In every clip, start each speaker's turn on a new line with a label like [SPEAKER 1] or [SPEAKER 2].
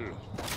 [SPEAKER 1] Spoilers.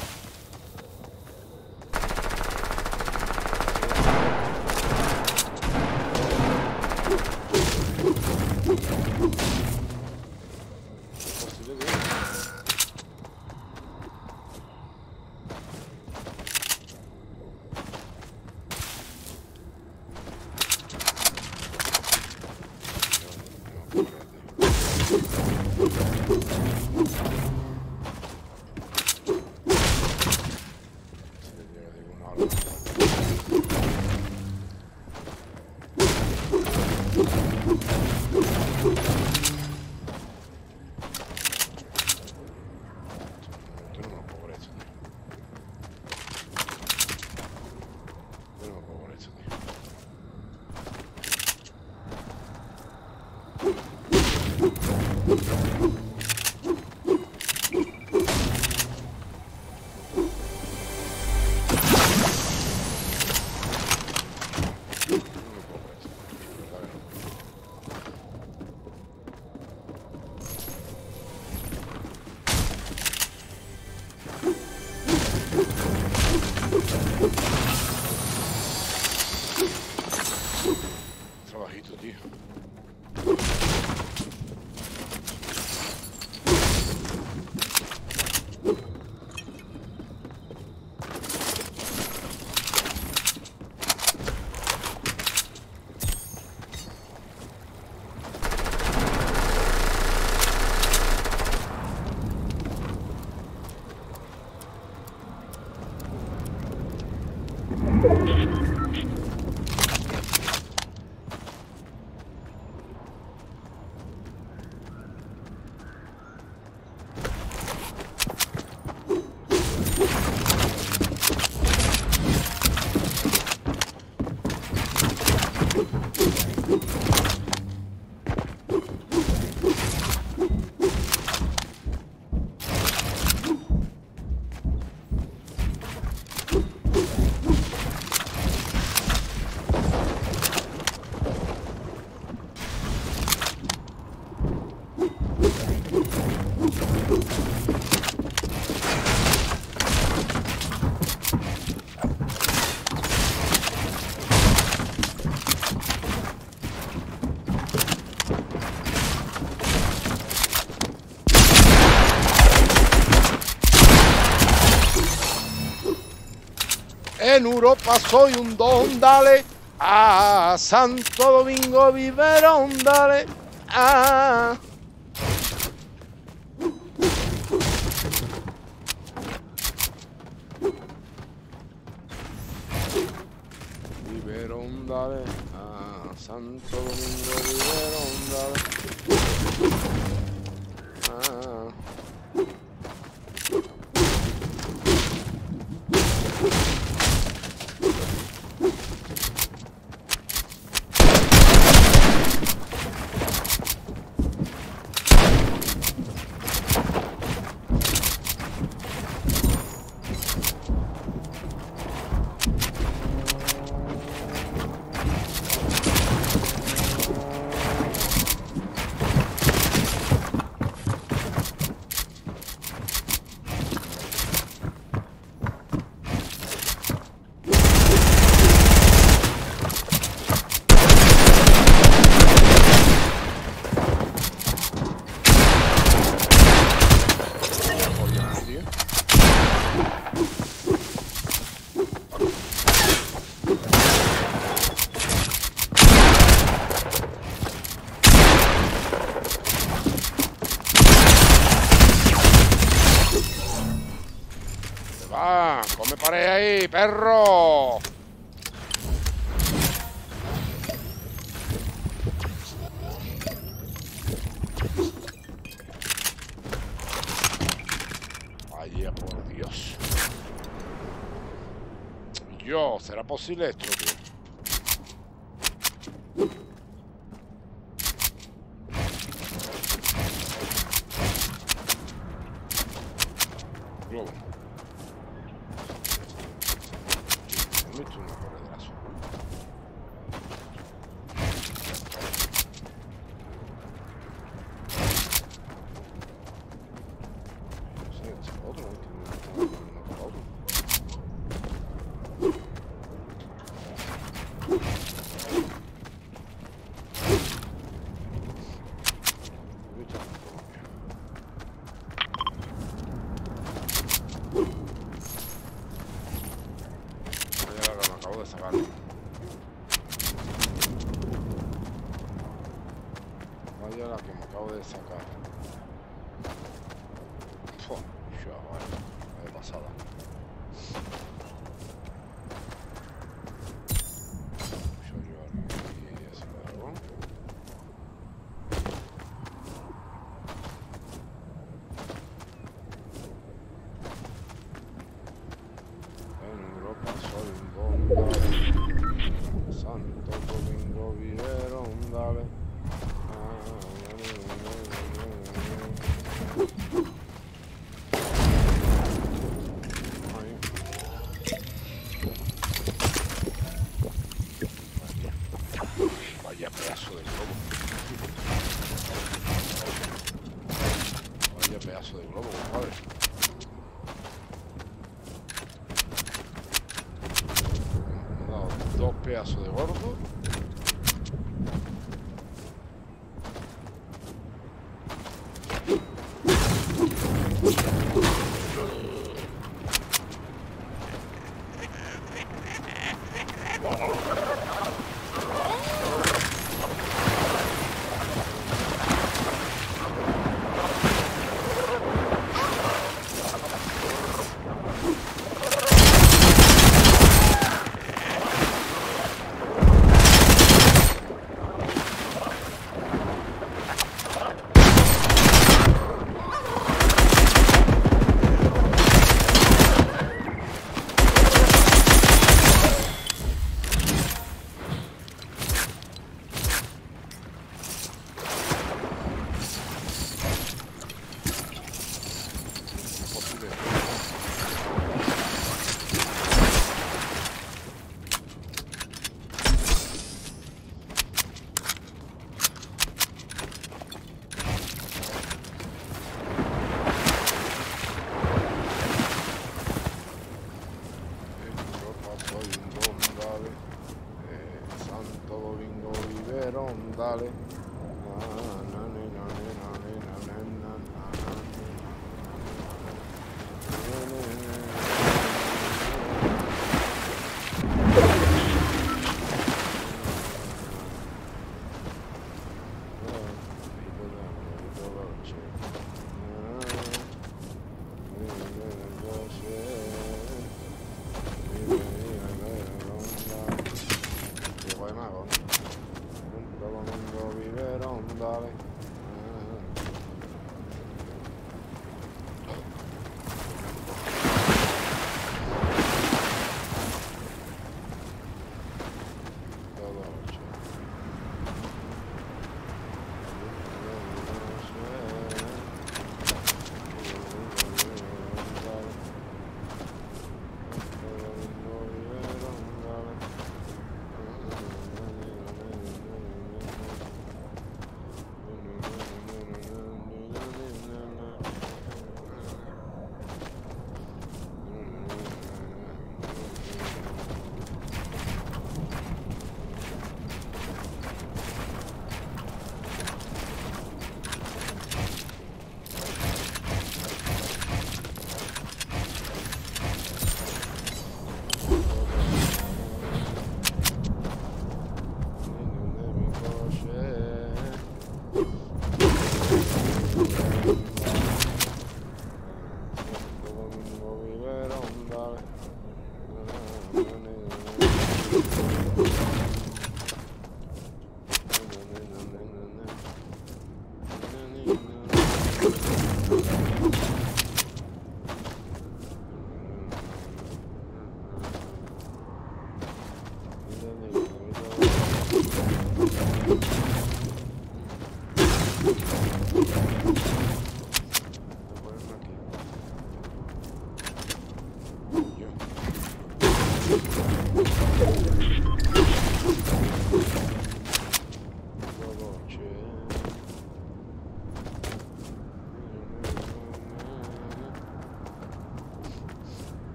[SPEAKER 1] Europa soy un dos, un dale. Ah, Santo Domingo Vivero, un dale. Ah. Vivero, un dale. Ah, Santo sarà possibile trovare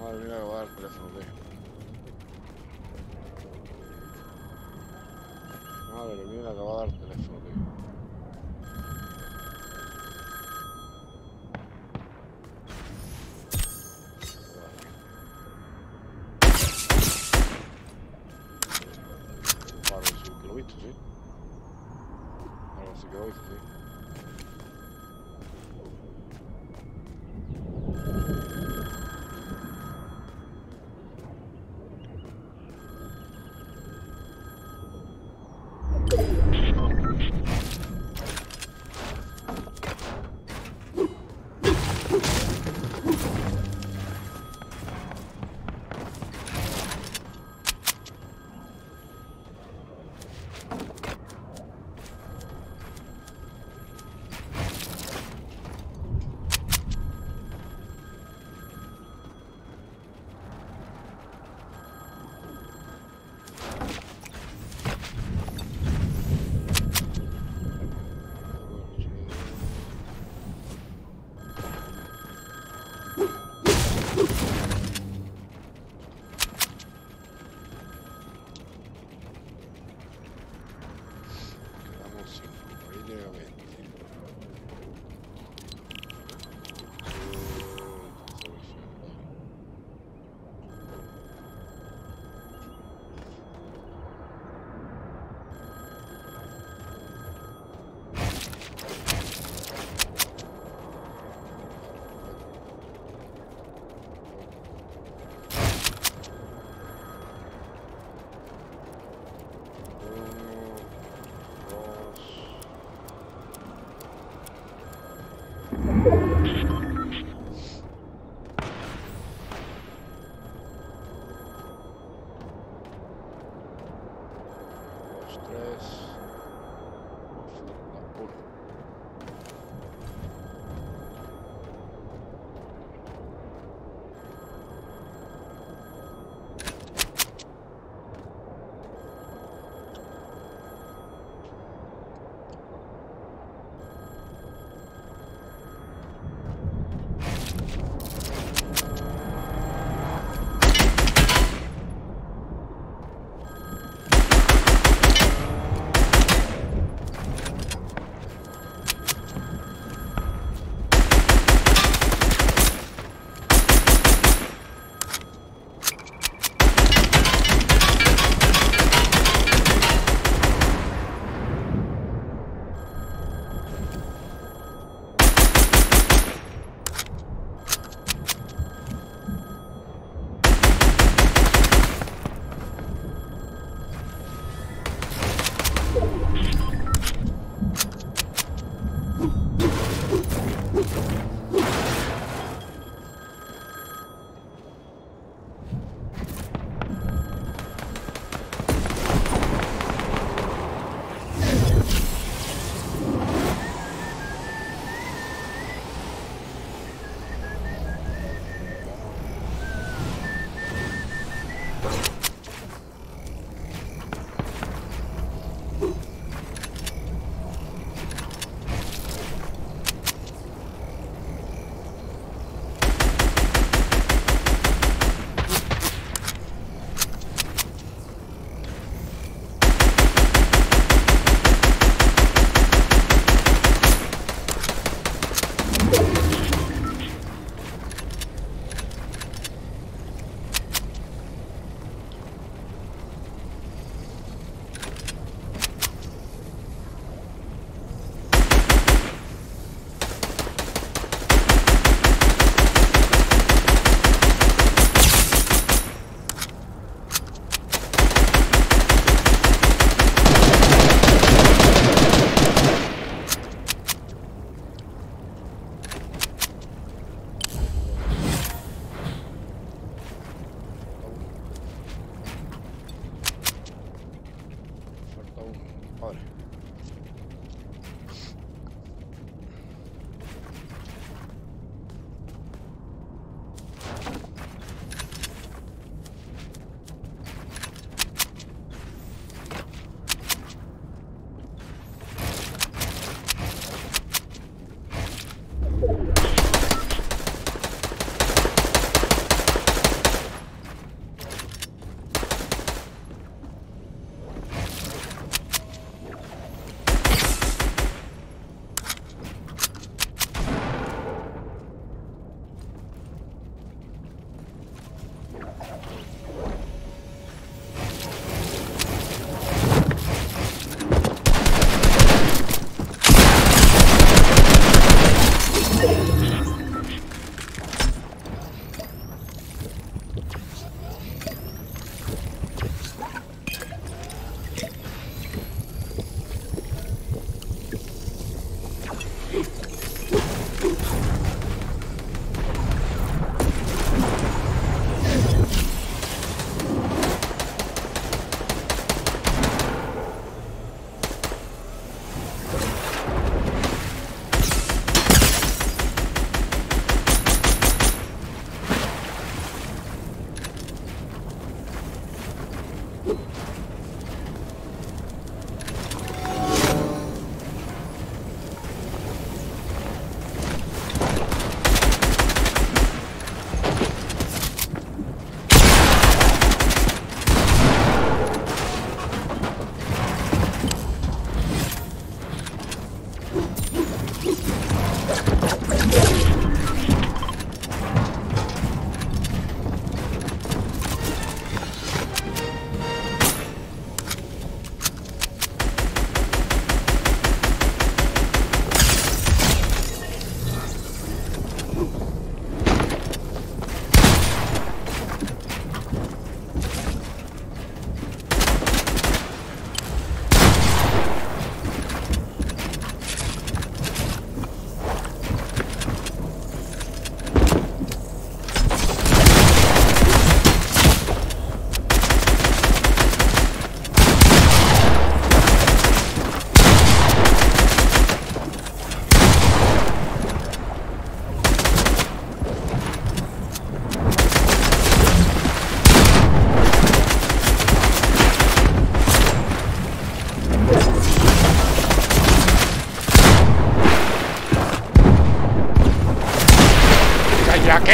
[SPEAKER 1] Madre mía, que va a dar el tío. Madre mía, que va a dar tío.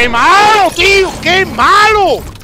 [SPEAKER 1] ¡Qué malo, tío! ¡Qué malo!